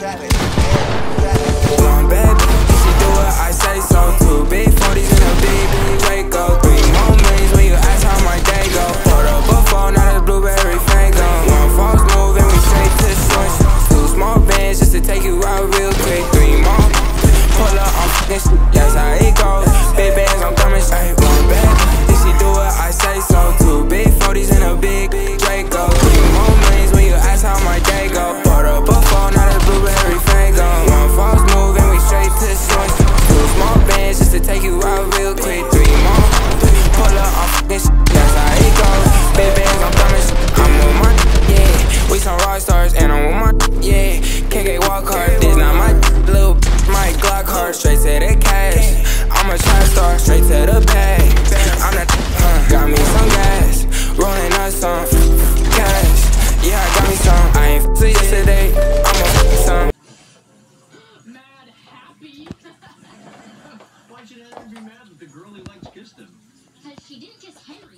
traffic. Five stars, and I'm with my yeah. Can't walk hard. This not my little my Glock hard. Straight to the cash. I'm a trap star, straight to the bag. I'm the uh, got me some gas, rolling up some cash. Yeah, I got me some. I ain't f yesterday. I'm a some. Mad happy. Why should Henry be mad that the girl he likes kissed him? Because she didn't kiss Henry.